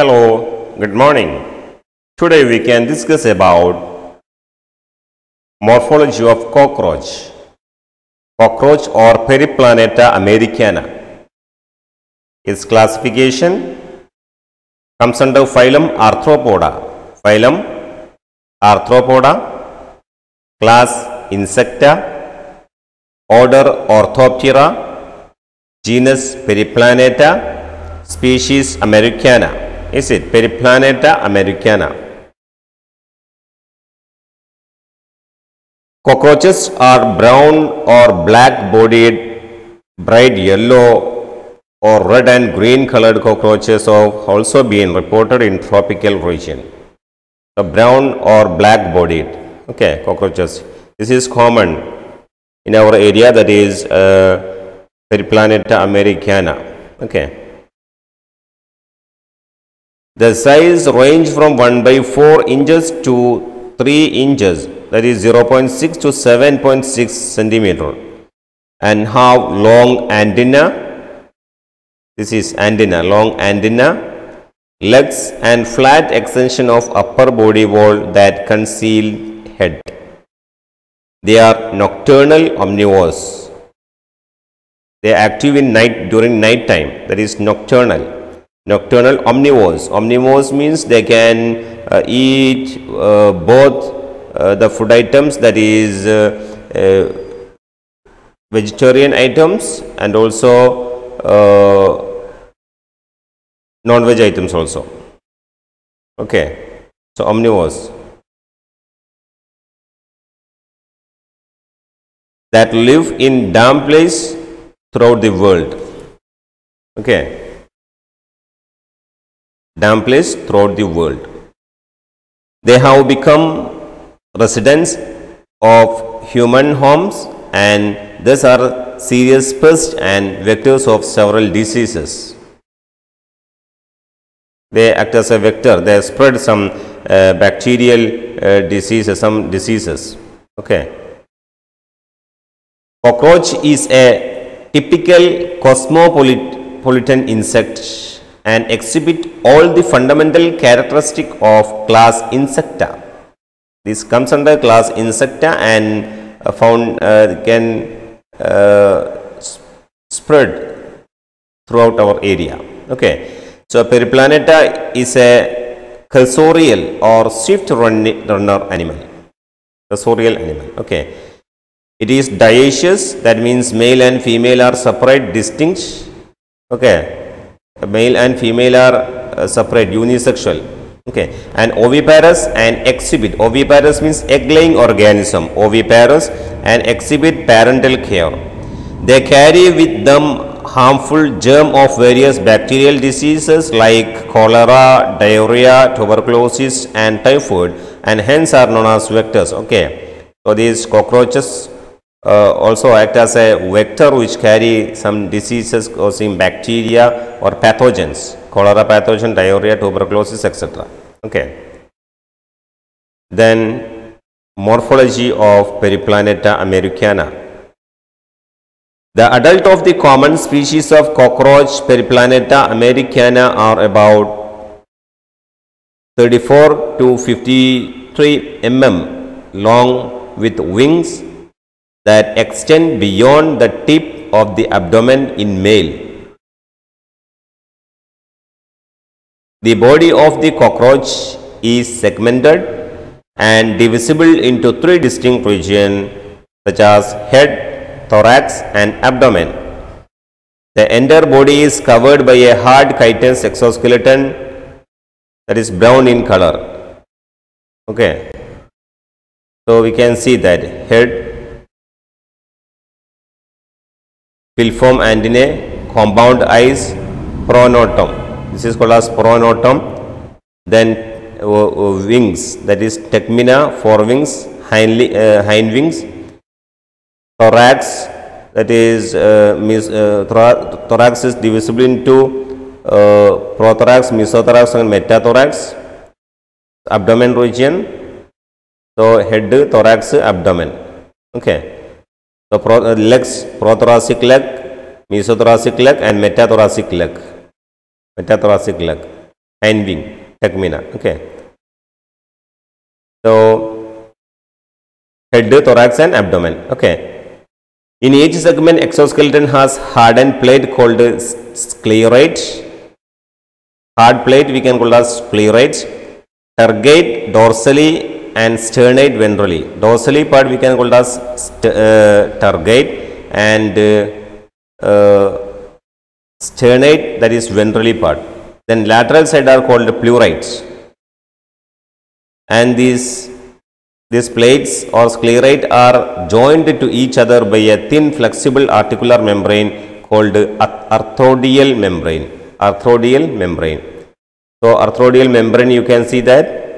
Hello, good morning. Today we can discuss about morphology of cockroach. Cockroach or Periplaneta americana. Its classification comes under phylum Arthropoda. Phylum Arthropoda, class Insecta, order Orthoptera, genus Periplaneta, species Americana. Is it Periplaneta americana? Cockroaches are brown or black bodied, bright yellow or red and green colored cockroaches have also been reported in tropical region. The brown or black bodied, okay, cockroaches. This is common in our area that is uh, Periplaneta americana, okay. The size range from 1 by 4 inches to 3 inches that is 0.6 to 7.6 centimeter. And have long antenna? This is antenna long antenna. Legs and flat extension of upper body wall that conceal head. They are nocturnal omnivores. They are active in night during night time that is nocturnal nocturnal omnivores. Omnivores means they can uh, eat uh, both uh, the food items that is uh, uh, vegetarian items and also uh, non-veg items also. Okay. So omnivores. That live in damp place throughout the world. Okay damp place throughout the world. They have become residents of human homes and thus are serious pests and vectors of several diseases. They act as a vector. They spread some uh, bacterial uh, diseases some diseases. Okay. Cockroach is a typical cosmopolitan insect and exhibit all the fundamental characteristic of class insecta. This comes under class insecta and uh, found uh, can uh, spread throughout our area. Okay. So periplaneta is a cursorial or swift runni- runner animal. Cursorial animal. Okay. It is dioecious. That means male and female are separate distinct. Okay male and female are uh, separate unisexual. Okay. And oviparous and exhibit. Oviparous means egg laying organism. Oviparous and exhibit parental care. They carry with them harmful germ of various bacterial diseases like cholera diarrhea tuberculosis and typhoid and hence are known as vectors. Okay. So these cockroaches uh, also act as a vector which carry some diseases causing bacteria or pathogens cholera pathogen diarrhea tuberculosis etc okay. Then morphology of periplaneta americana. The adult of the common species of cockroach periplaneta americana are about 34 to 53 mm long with wings that extend beyond the tip of the abdomen in male. The body of the cockroach is segmented and divisible into three distinct regions such as head, thorax and abdomen. The entire body is covered by a hard chitinous exoskeleton that is brown in color. Okay. So we can see that head, filiform antennae, compound eyes, pronotum. This is called as pronotum. Then uh, uh, wings, that is tegmina, forewings, hind, uh, hind wings, thorax, that is uh, means, uh, thora- thorax is divisible into uh, prothorax, mesothorax, and metathorax. Abdomen region, so head, thorax, abdomen. Okay. So pro- uh, legs, prothoracic leg, mesothoracic leg, and metathoracic leg. Metathoracic leg. hind wing, tegmina. Okay. So, head, thorax and abdomen. Okay. In each segment, exoskeleton has hardened plate called s- sclerate. Hard plate we can call as sclerate. Tergate dorsally and sternate ventrally. Dorsally part we can call as uh, and uh, uh, sternate that is ventrally part. Then lateral side are called pleurites. And these these plates or sclerite are joined to each other by a thin flexible articular membrane called arth- arthrodial membrane. Arthrodial membrane. So, arthrodial membrane you can see that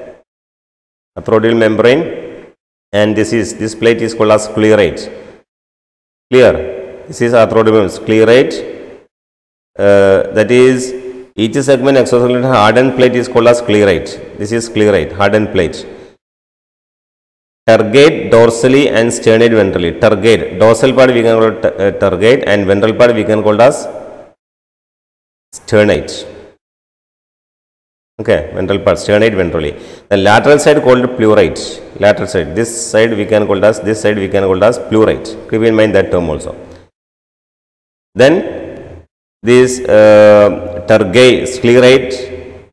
arthrodial membrane and this is this plate is called as sclerate. Clear? This is arthrodial membrane. Sclerate uh, that is each segment exoskeleton hardened plate is called as sclerate. This is sclerate, hardened plate. Tergate dorsally and sternate ventrally. Tergate, dorsal part we can call uh, tergate and ventral part we can call as sternate. Okay, ventral part, sternate ventrally. The lateral side called pleurite. Lateral side, this side we can call as, this side we can call as pleurite. Keep in mind that term also. Then these uh, tergate, sclerate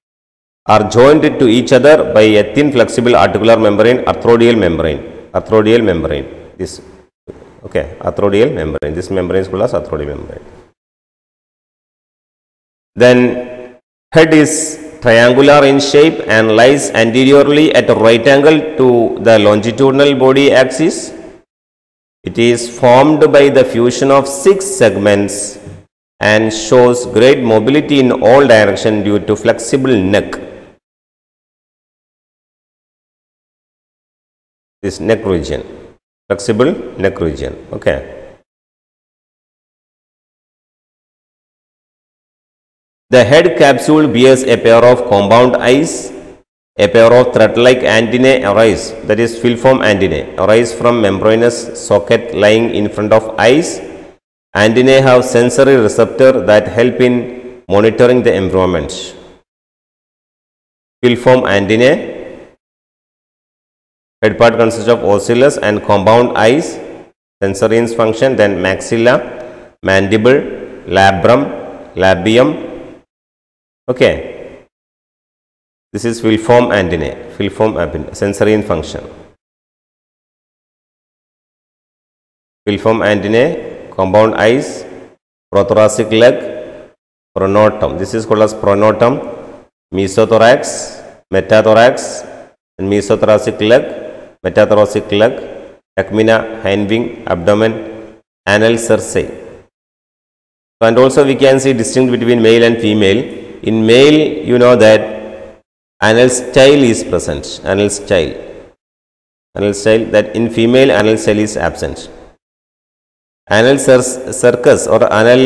are joined to each other by a thin flexible articular membrane, arthrodial membrane. Arthrodial membrane. This, okay, arthrodial membrane. This membrane is called as arthrodial membrane. Then head is triangular in shape and lies anteriorly at a right angle to the longitudinal body axis. It is formed by the fusion of six segments and shows great mobility in all direction due to flexible neck. This neck region, flexible neck region. Okay. The head capsule bears a pair of compound eyes. A pair of thread-like antennae arise, that is filiform antennae, arise from membranous socket lying in front of eyes. Antennae have sensory receptor that help in monitoring the environment. Filiform antennae. Head part consists of ocellus and compound eyes. Sensory function, then maxilla, mandible, labrum, labium, Okay. This is filiform antennae, filiform antennae, sensory function. Filiform antennae, compound eyes, prothoracic leg, pronotum. This is called as pronotum, mesothorax, metathorax, and mesothoracic leg, metathoracic leg, tegmina, hind wing, abdomen, anal cerci. And also we can see distinct between male and female. In male, you know that anal style is present, anal style. Anal style that in female anal style is absent. Anal cercus or anal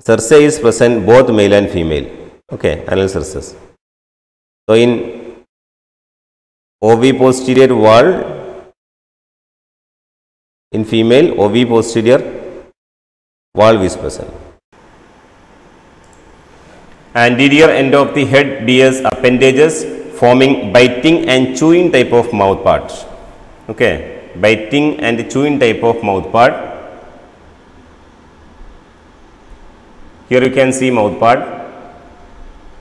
cerci is present both male and female. Okay, anal cercus. So in posterior wall, in female posterior wall is present. Anterior end of the head bears appendages forming biting and chewing type of mouth part. Okay, biting and chewing type of mouth part. Here you can see mouth part,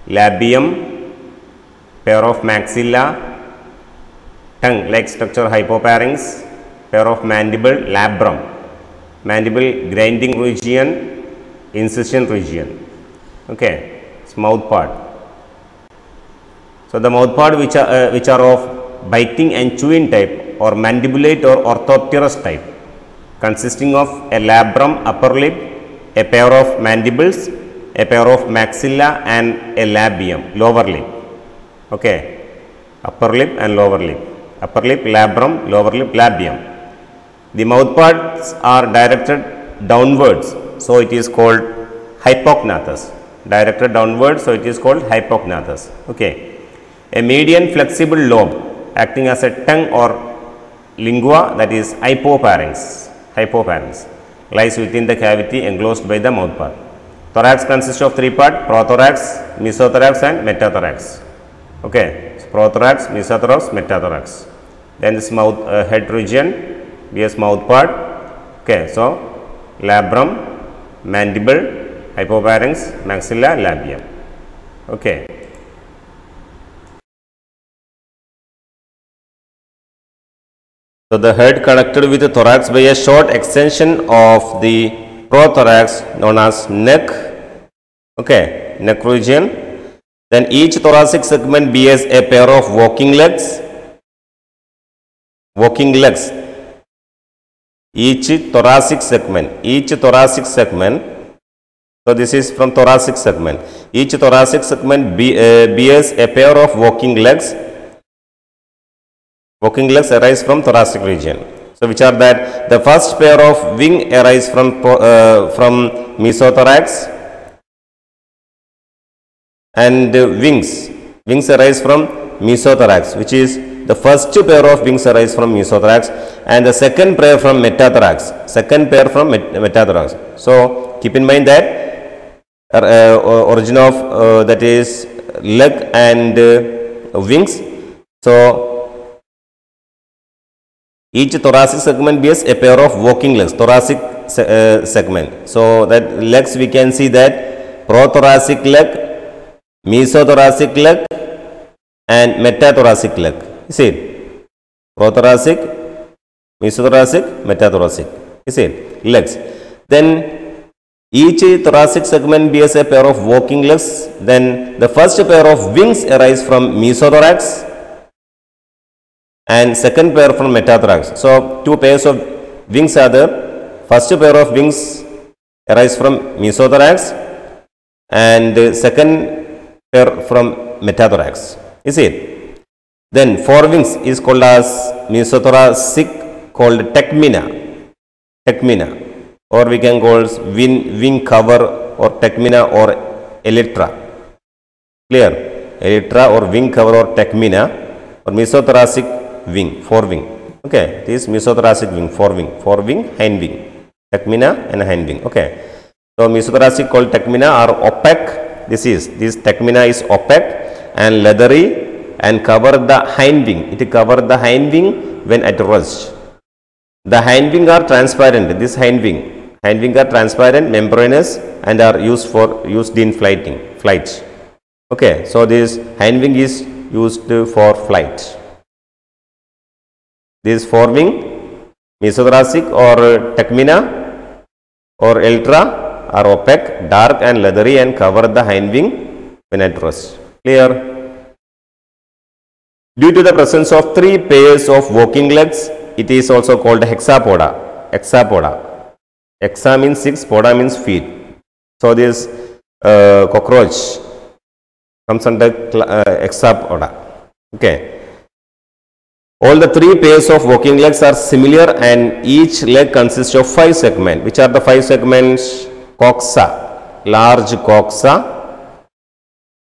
labium, pair of maxilla, tongue like structure hypopharynx, pair of mandible, labrum, mandible grinding region, incision region. Okay, mouth part. So the mouth part which are uh, which are of biting and chewing type or mandibulate or orthopterous type, consisting of a labrum upper lip, a pair of mandibles, a pair of maxilla and a labium lower lip. Okay, upper lip and lower lip. Upper lip labrum, lower lip labium. The mouth parts are directed downwards, so it is called hypognathous. Directed downwards, so it is called hypognathous. Okay. A median flexible lobe acting as a tongue or lingua that is hypopharynx. Hypopharynx lies within the cavity enclosed by the mouth part. Thorax consists of three parts prothorax, mesothorax, and metathorax. Okay, so prothorax, mesothorax, metathorax. Then this mouth uh, head region, BS mouth part. Okay, so labrum, mandible, hypopharynx, maxilla, labium. Okay. So, the head connected with the thorax by a short extension of the prothorax known as neck, okay, neck region. Then each thoracic segment bears a pair of walking legs, walking legs. Each thoracic segment, each thoracic segment. So, this is from thoracic segment. Each thoracic segment be, uh, bears a pair of walking legs Walking legs arise from thoracic region. So, which are that the first pair of wing arise from uh, from mesothorax and uh, wings wings arise from mesothorax which is the first pair of wings arise from mesothorax and the second pair from metathorax second pair from met- metathorax. So, keep in mind that origin of uh, that is leg and uh, wings. So, each thoracic segment bears a pair of walking legs, thoracic se- uh, segment. So, that legs we can see that prothoracic leg, mesothoracic leg and metathoracic leg. See it? Prothoracic, mesothoracic, metathoracic. See it? Legs. Then each thoracic segment bears a pair of walking legs. Then the first pair of wings arise from mesothorax and second pair from metathorax. So, two pairs of wings are there. First pair of wings arise from mesothorax and second pair from metathorax. Is it? Then four wings is called as mesothoracic called tegmina. Tegmina or we can call wing, wing cover or tegmina or elytra. Clear? Elytra or wing cover or tegmina or mesothoracic wing, forewing. Okay, this mesothoracic wing, forewing, forewing, hind wing, tegmina and hind wing. Okay. So, mesothoracic called tegmina are opaque. This is, this tegmina is opaque and leathery and cover the hind wing. It cover the hind wing when at rest. The hind wing are transparent. This hind wing, hind wing are transparent, membranous and are used for used in flighting, flight. Okay, so this hind wing is used for flight. This forewing, mesothoracic or tegmina or elytra are opaque, dark and leathery and cover the hind wing when at rest. Clear? Due to the presence of three pairs of walking legs, it is also called hexapoda. Hexapoda. Hexa means six, poda means feet. So, this uh, cockroach comes under uh, hexapoda. Okay. All the three pairs of walking legs are similar and each leg consists of five segments. Which are the five segments? Coxa, large coxa,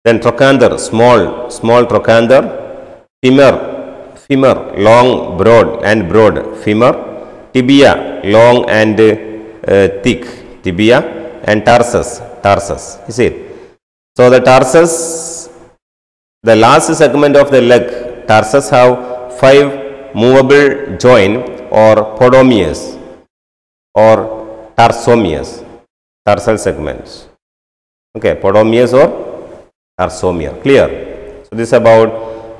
then trochanter, small, small trochanter, femur, femur, long, broad and broad femur, tibia, long and thick tibia, and tarsus, tarsus. You see? So the tarsus, the last segment of the leg, tarsus have five movable joint or podomeres or tarsomeres, tarsal segments. Okay, podomeres or tarsomere. Clear? So this is about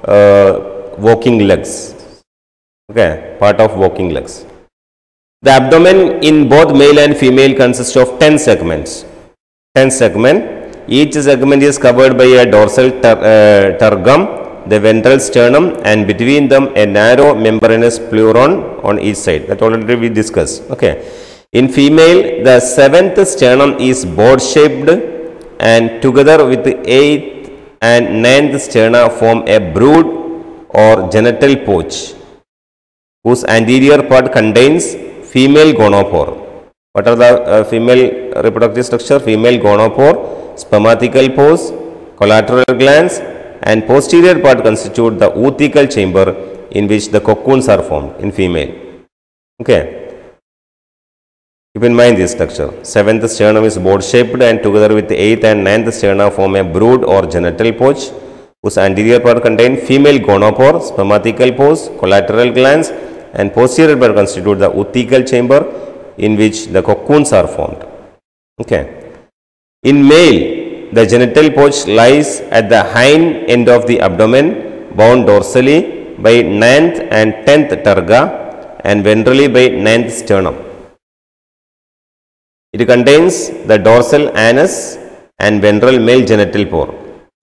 uh, walking legs. Okay, part of walking legs. The abdomen in both male and female consists of 10 segments. 10 segment. Each segment is covered by a dorsal ter, uh, tergum, the ventral sternum, and between them a narrow membranous pleuron on each side. That already we discussed. Okay. In female, the seventh sternum is board shaped, and together with the eighth and ninth sterna form a brood or genital pouch whose anterior part contains female gonopore. What are the uh, female reproductive structure? Female gonopore, spermathecal pores, collateral glands and posterior part constitute the oothecal chamber in which the cocoons are formed in female. Okay. Keep in mind this structure. Seventh sternum is board shaped and together with the eighth and ninth sternum form a brood or genital pouch whose anterior part contain female gonopore, spermathecal pores, collateral glands and posterior part constitute the oothecal chamber in which the cocoons are formed. Okay. In male, the genital pouch lies at the hind end of the abdomen bound dorsally by ninth and tenth terga and ventrally by ninth sternum. It contains the dorsal anus and ventral male genital pore.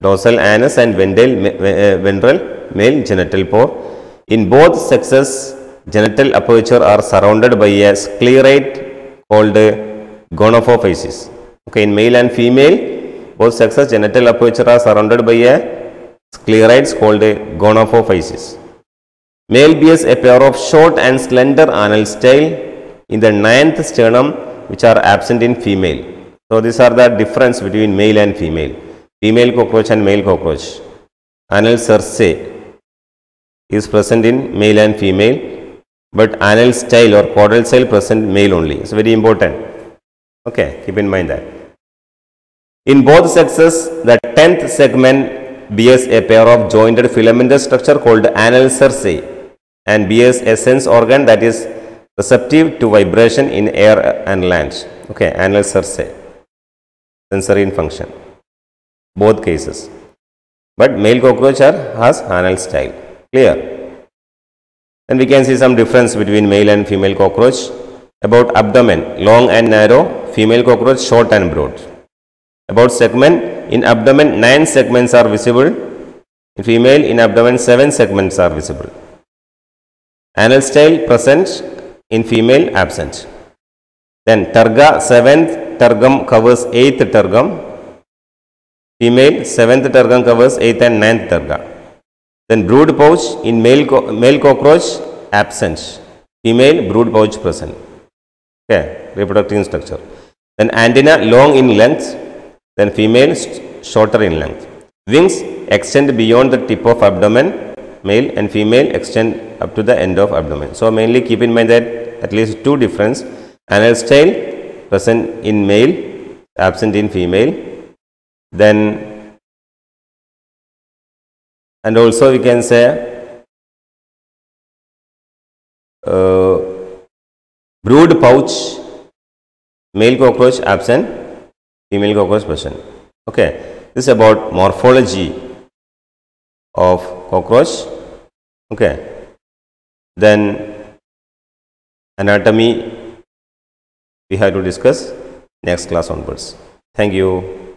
Dorsal anus and ventral, eh, ventral male genital pore. In both sexes, genital aperture are surrounded by a sclerite called gonapophysis. Okay, in male and female, both sexes genital aperture are surrounded by a sclerites called gonapophysis. Male bears a pair of short and slender anal style in the ninth sternum which are absent in female. So, these are the difference between male and female. Female cockroach and male cockroach. Anal cerce is present in male and female, but anal style or caudal style present male only. It's very important. Okay, keep in mind that. In both sexes, the tenth segment bears a pair of jointed filamentous structure called anal cerce and bears a sense organ that is receptive to vibration in air and land. Okay, anal cerce, sensory in function, both cases. But male cockroach are, has anal style. Clear? Then we can see some difference between male and female cockroach. About abdomen, long and narrow, female cockroach short and broad. About segment, in abdomen 9 segments are visible, in female in abdomen 7 segments are visible. Anal style present, in female absent. Then terga 7th tergum covers 8th tergum, female 7th tergum covers 8th and 9th terga. Then brood pouch in male, co- male cockroach absent, female brood pouch present. Okay, reproductive structure. Then antenna long in length, then female shorter in length. Wings extend beyond the tip of abdomen, male and female extend up to the end of abdomen. So mainly keep in mind that at least two difference. Anal style present in male, absent in female. Then and also we can say uh, brood pouch male cockroach absent female cockroach present okay this is about morphology of cockroach. Okay then anatomy we have to discuss next class onwards. Thank you